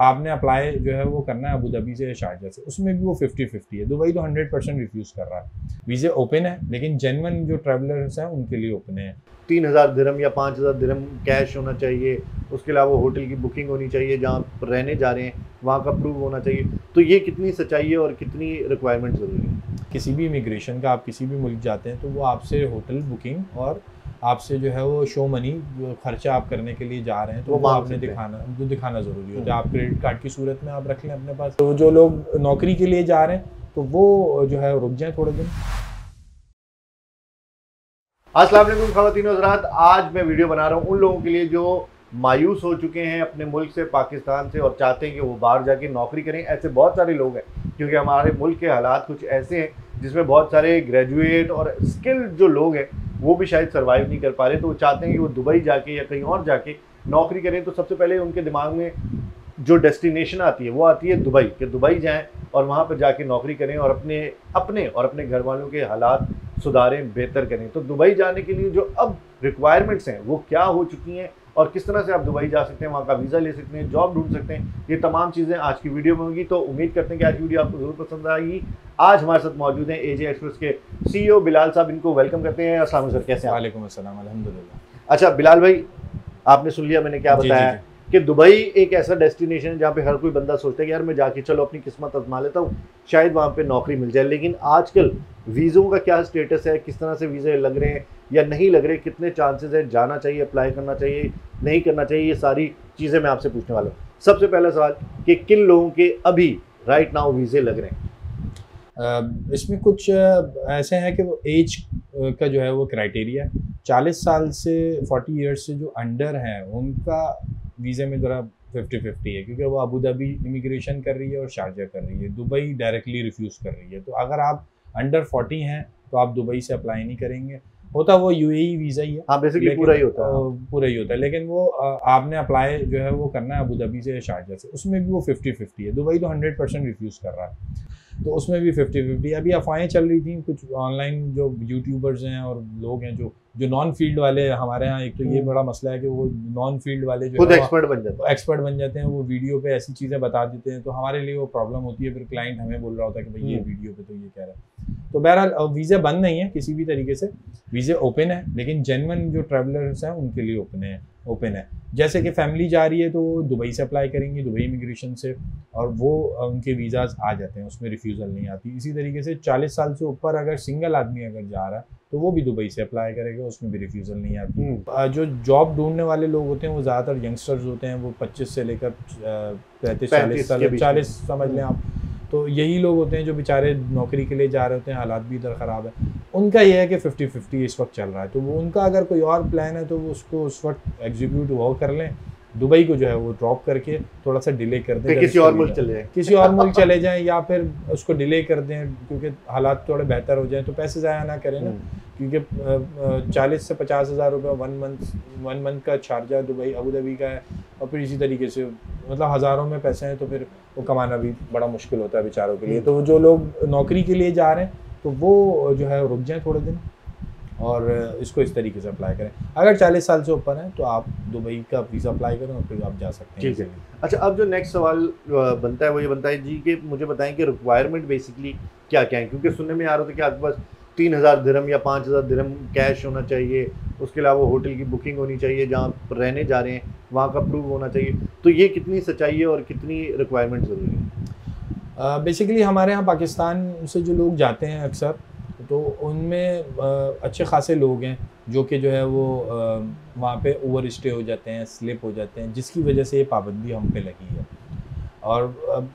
आपने अप्लाई जो है वो करना है अबू धाबी से या शारजा से। उसमें भी वो फिफ्टी फिफ्टी है। दुबई तो हंड्रेड परसेंट रिफ्यूज़ कर रहा है। वीज़े ओपन है लेकिन जेनवन जो ट्रैवलर्स हैं उनके लिए ओपन है। तीन हज़ार दिरम या पाँच हज़ार दिरम कैश होना चाहिए। उसके अलावा होटल की बुकिंग होनी चाहिए जहाँ रहने जा रहे हैं वहाँ का प्रूव होना चाहिए। तो ये कितनी सच्चाई है और कितनी रिक्वायरमेंट ज़रूरी है? किसी भी इमिग्रेशन का आप किसी भी मुल्क जाते हैं तो वो आपसे होटल बुकिंग और आपसे जो है वो शो मनी जो खर्चा आप करने के लिए जा रहे हैं तो वो वो आपने दिखाना जो दिखाना ज़रूरी होता है। हम्म। आप क्रेडिट कार्ड की सूरत में आप रख लें अपने पास तो जो लोग नौकरी के लिए जा रहे हैं तो वो जो है रुक जाएँ थोड़े दिन। वालेकुम खवातीन हजरात। आज मैं वीडियो बना रहा हूँ उन लोगों के लिए जो मायूस हो चुके हैं अपने मुल्क से पाकिस्तान से और चाहते हैं कि वो बाहर जाके नौकरी करें। ऐसे बहुत सारे लोग हैं क्योंकि हमारे मुल्क के हालात कुछ ऐसे हैं जिसमें बहुत सारे ग्रेजुएट और स्किल्ड जो लोग हैं वो भी शायद सर्वाइव नहीं कर पा रहे तो वो चाहते हैं कि वो दुबई जाके या कहीं और जाके नौकरी करें। तो सबसे पहले उनके दिमाग में जो डेस्टिनेशन आती है, वो आती है दुबई, कि दुबई जाएँ और वहाँ पर जाके नौकरी करें और अपने अपने और अपने घर वालों के हालात सुधारें, बेहतर करें। तो दुबई जाने के लिए जो अब रिक्वायरमेंट्स हैं, वो क्या हो चुकी हैं? और किस तरह से आप दुबई जा सकते हैं वहाँ का वीज़ा ले सकते हैं जॉब ढूंढ सकते हैं ये तमाम चीज़ें आज की वीडियो में होंगी। तो उम्मीद करते हैं कि आज की वीडियो आपको ज़रूर पसंद आएगी। आज हमारे साथ मौजूद हैं एजे एक्सप्रेस के सीईओ बिलाल साहब। इनको वेलकम करते हैं। अस्सलाम सर कैसे हैं? वालेकुम अस्सलाम अल्हम्दुलिल्लाह। अच्छा बिलाल भाई आपने सुन लिया मैंने क्या जी, बताया जी। कि दुबई एक ऐसा डेस्टिनेशन है जहाँ पे हर कोई बंदा सोचता है कि यार मैं जाके चलो अपनी किस्मत आजमा लेता हूँ शायद वहाँ पे नौकरी मिल जाए। लेकिन आजकल वीज़ों का क्या स्टेटस है किस तरह से वीज़े लग रहे हैं या नहीं लग रहे, कितने चांसेस है, जाना चाहिए अप्लाई करना चाहिए, नहीं करना चाहिए, ये सारी चीज़ें मैं आपसे पूछने वाला हूँ। सबसे पहला सवाल कि किन लोगों के अभी राइट नाउ वीज़े लग रहे हैं? इसमें कुछ ऐसे हैं कि वो एज का जो है वो क्राइटेरिया चालीस साल से फोर्टी ईयर्स से जो अंडर हैं, उनका वीज़े में ज़रा फिफ्टी फिफ्टी है, क्योंकि वो अबू धाबी इमिग्रेशन कर रही है और शारजा कर रही है दुबई डायरेक्टली रिफ्यूज़ कर रही है। तो अगर आप अंडर फोर्टी हैं तो आप दुबई से अप्लाई नहीं करेंगे। होता वो यू वीज़ा ही है। हाँ बेसिकली पूरा ही होता है। पूरा ही होता है। लेकिन वो आपने अप्लाई जो है वो करना है अबू धाबी से या शारजा से। उसमें भी वो फिफ्टी फिफ्टी है। दुबई तो हंड्रेड परसेंट रिफ्यूज़ कर रहा है। तो उसमें भी फिफ्टी फिफ्टी अभी अफवाहें चल रही थी कुछ ऑनलाइन जो यूट्यूबर्स हैं और लोग हैं जो जो नॉन फ़ील्ड वाले हमारे यहाँ एक तो ये हम्म। बड़ा मसला है कि वो नॉन फ़ील्ड वाले जो खुद एक्सपर्ट बन जाता एक्सपर्ट बन जाते हैं वो वीडियो पे ऐसी चीज़ें बता देते हैं तो हमारे लिए वो प्रॉब्लम होती है। फिर क्लाइंट हमें बोल रहा होता है कि भाई ये हम्म। वीडियो पे तो ये कह रहा है। तो बहरहाल वीज़ा बंद नहीं है किसी भी तरीके से। वीज़े ओपन है लेकिन जेनवन जो ट्रैवलर्स हैं उनके लिए ओपन है। ओपन है। जैसे कि फैमिली जा रही है तो दुबई से अप्लाई करेंगी दुबई इमिग्रेशन से और वो उनके वीज़ाज आ जाते हैं उसमें रिफ्यूज़ल नहीं आती। इसी तरीके से चालीस साल से ऊपर अगर सिंगल आदमी अगर जा रहा है तो वो भी दुबई से अप्लाई करेगा उसमें भी रिफ्यूज़ल नहीं आती। हम्म। जो जॉब ढूँढने वाले लोग होते हैं वो ज़्यादातर यंगस्टर्स होते हैं वो 25 से लेकर पैंतीस चालीस साल चालीस समझ लें आप। तो यही लोग होते हैं जो बेचारे नौकरी के लिए जा रहे होते हैं हालात भी इधर ख़राब है। उनका ये है कि फिफ्टी फिफ्टी इस वक्त चल रहा है। तो वो उनका अगर कोई और प्लान है तो वो उसको उस वक्त एग्जीक्यूट वो कर लें। दुबई को जो है वो ड्रॉप करके थोड़ा सा डिले कर दें। किसी और मुल्क चले जाए। किसी और मुल्क चले जाएँ या फिर उसको डिले कर दें क्योंकि हालात थोड़े बेहतर हो जाएँ। तो पैसे ज़ाया ना करें ना। हम्म। क्योंकि चालीस से पचास हज़ार रुपये वन मंथ वन मंथ का शारजा दुबई। अबू धाबी का है। और फिर इसी तरीके से मतलब हज़ारों में पैसे हैं तो फिर वो कमाना भी बड़ा मुश्किल होता है बेचारों के लिए। तो जो लोग नौकरी के लिए जा रहे हैं तो वो जो है रुक जाएँ थोड़े दिन और इसको इस तरीके से अप्लाई करें। अगर चालीस साल से ऊपर हैं तो आप दुबई का वीज़ा अप्लाई करें और फिर आप जा सकते हैं ठीक है। अच्छा अब जो नेक्स्ट सवाल बनता है वो ये बनता है जी कि मुझे बताएँ कि रिक्वायरमेंट बेसिकली क्या क्या है? क्योंकि सुनने में आ रहा था कि आपके पास तीन हज़ार दिरम या पाँच हज़ार दिरम कैश होना चाहिए उसके अलावा होटल की बुकिंग होनी चाहिए जहाँ रहने जा रहे हैं वहाँ का प्रूव होना चाहिए। तो ये कितनी सच्चाई है और कितनी रिक्वायरमेंट ज़रूरी है? बेसिकली हमारे यहाँ पाकिस्तान से जो लोग जाते हैं अक्सर तो उनमें अच्छे खासे लोग हैं, जो कि जो है वो वहाँ पे ओवर स्टे हो जाते हैं स्लिप हो जाते हैं, जिसकी वजह से ये पाबंदी हम पे लगी है। और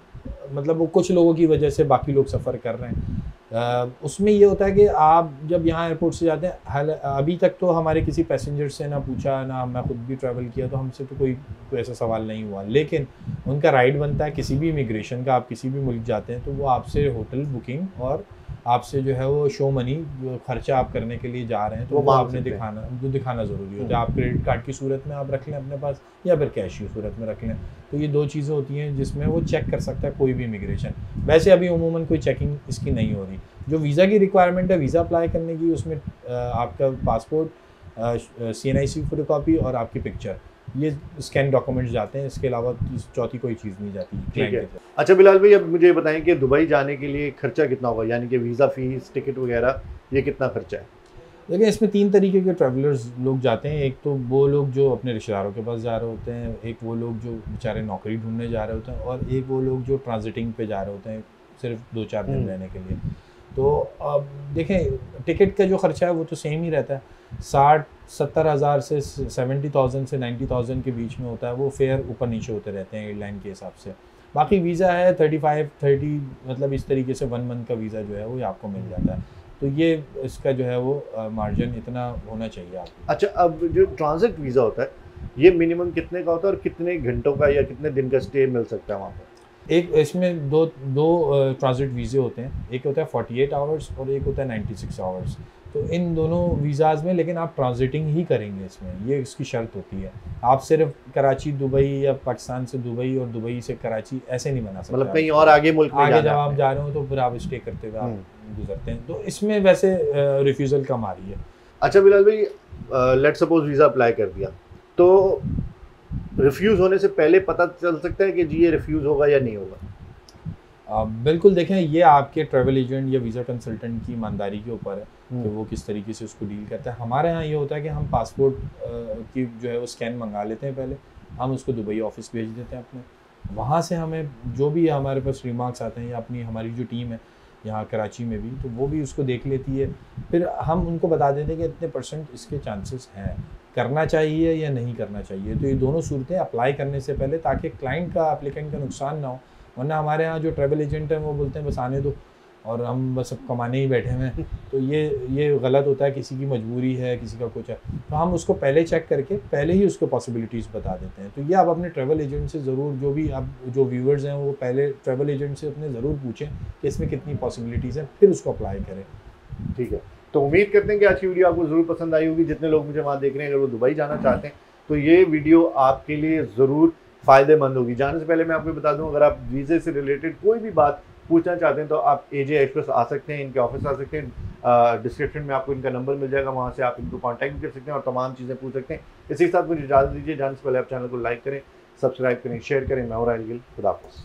मतलब वो कुछ लोगों की वजह से बाकी लोग सफ़र कर रहे हैं। उसमें ये होता है कि आप जब यहाँ एयरपोर्ट से जाते हैं अभी तक तो हमारे किसी पैसेंजर से ना पूछा, ना मैं खुद भी ट्रैवल किया तो हमसे तो कोई तो ऐसा सवाल नहीं हुआ। लेकिन उनका राइट बनता है, किसी भी इमिग्रेशन का आप किसी भी मुल्क जाते हैं तो वो आपसे होटल बुकिंग और आपसे जो है वो शो मनी जो खर्चा आप करने के लिए जा रहे हैं तो वो आपने दिखाना जो दिखाना ज़रूरी होता है। हम्म। आप क्रेडिट कार्ड की सूरत में आप रख लें अपने पास या फिर कैश की सूरत में रख लें। तो ये दो चीज़ें होती हैं जिसमें वो चेक कर सकता है कोई भी इमिग्रेशन वैसे अभी उमूमन कोई चेकिंग इसकी नहीं हो रही। जो वीज़ा की रिक्वायरमेंट है वीज़ा अप्लाई करने की उसमें आपका passport C N I C photo copy और आपकी पिक्चर ये स्कैन डॉक्यूमेंट्स जाते हैं इसके अलावा चौथी कोई चीज़ नहीं जाती ठीक है। अच्छा बिलाल भाई अब मुझे बताएँ कि दुबई जाने के लिए खर्चा कितना होगा? यानी कि वीज़ा फ़ीस टिकट वगैरह ये कितना खर्चा है? देखिए इसमें तीन तरीके के ट्रैवलर्स लोग जाते हैं। एक तो वो लोग जो अपने रिश्तेदारों के पास जा रहे होते हैं एक वो लोग जो बेचारे नौकरी ढूँढने जा रहे होते हैं और एक वो लोग जो ट्रांजिटिंग पे जा रहे होते हैं सिर्फ़ दो चार दिन हम्म। रहने के लिए। तो अब देखें टिकट का जो खर्चा है वो तो सेम ही रहता है। साठ सत्तर हज़ार से सेवेंटी थाउज़ेंड से नाइन्टी थाउज़ेंड के बीच में होता है वो फेयर ऊपर नीचे होते रहते हैं एयरलाइन के हिसाब से। बाकी वीज़ा है थर्टी फाइव थर्टी मतलब इस तरीके से वन मंथ का वीज़ा जो है वो आपको मिल जाता है। तो ये इसका जो है वो मार्जिन इतना होना चाहिए आपको। अच्छा अब जो ट्रांजिट वीज़ा होता है ये मिनिमम कितने का होता है और कितने घंटों का या कितने दिन का स्टे मिल सकता है वहाँ पर? एक इसमें दो दो ट्रांजिट वीज़े होते हैं। एक होता है 48 आवर्स और एक होता है 96 आवर्स। तो इन दोनों वीज़ाज़ में लेकिन आप ट्रांजिटिंग ही करेंगे इसमें। ये इसकी शर्त होती है। आप सिर्फ़ कराची दुबई या पाकिस्तान से दुबई और दुबई से कराची ऐसे नहीं बना सकते मतलब कहीं और आगे मुल्क आगे जब आप जा रहे हो तो फिर आप स्टे करते हुए आप हम्म। गुजरते हैं। तो इसमें वैसे रिफ्यूज़ल कम आ रही है। अच्छा बिलाल भाई लेट सपोज़ वीज़ा अप्लाई कर दिया। तो रिफ्यूज़ होने से पहले पता चल सकता है कि जी ये रिफ्यूज़ होगा या नहीं होगा? बिल्कुल देखें ये आपके ट्रैवल एजेंट या वीज़ा कंसल्टेंट की ईमानदारी के ऊपर है हम्म। कि वो किस तरीके से उसको डील करता है। हमारे यहाँ ये होता है कि हम पासपोर्ट की जो है वो स्कैन मंगा लेते हैं पहले। हम उसको दुबई ऑफ़िस भेज देते हैं अपने। वहाँ से हमें जो भी हमारे पास रिमार्क्स आते हैं या अपनी हमारी जो टीम है यहाँ कराची में भी तो वो भी उसको देख लेती है। फिर हम उनको बता देते हैं कि इतने परसेंट इसके चांसेस हैं। करना चाहिए या नहीं करना चाहिए? तो ये दोनों सूरतें अप्लाई करने से पहले ताकि क्लाइंट का एप्लीकेंट का नुकसान ना हो। वरना हमारे यहाँ जो ट्रैवल एजेंट हैं, वो बोलते हैं, बस आने दो। और हम बस अब कमाने ही बैठे हुए हैं। तो ये ये गलत होता है, किसी की मजबूरी है, किसी का कुछ है। तो हम उसको पहले चेक करके, पहले ही उसको पॉसिबिलिटीज़ बता देते हैं। तो ये आप अपने ट्रैवल एजेंट से ज़रूर, जो भी आप, जो व्यूवर्स हैं, वो पहले ट्रैवल एजेंट से अपने ज़रूर पूछें कि इसमें कितनी पॉसिबिलिटीज़ हैं, फिर उसको अप्लाई करें। ठीक है। तो उम्मीद करते हैं कि आज की वीडियो आपको ज़रूर पसंद आई होगी। जितने लोग मुझे वहाँ देख रहे हैं, अगर वो दुबई जाना चाहते हैं तो ये वीडियो आपके लिए ज़रूर फ़ायदेमंद होगी। जाने से पहले मैं आपको बता दूँ, अगर आप वीज़े से रिलेटेड कोई भी बात पूछना चाहते हैं तो आप ए जे एक्सप्रेस आ सकते हैं, इनके ऑफ़िस आ सकते हैं। डिस्क्रिप्शन में आपको इनका नंबर मिल जाएगा, वहाँ से आप इनको कॉन्टैक्ट कर सकते हैं और तमाम चीज़ें पूछ सकते हैं। इसी के साथ मुझे इजाज़त दीजिए, जाने से पहले आप चैनल को लाइक करें सब्सक्राइब करें शेयर करें। मैं और खुदा हाफिज़।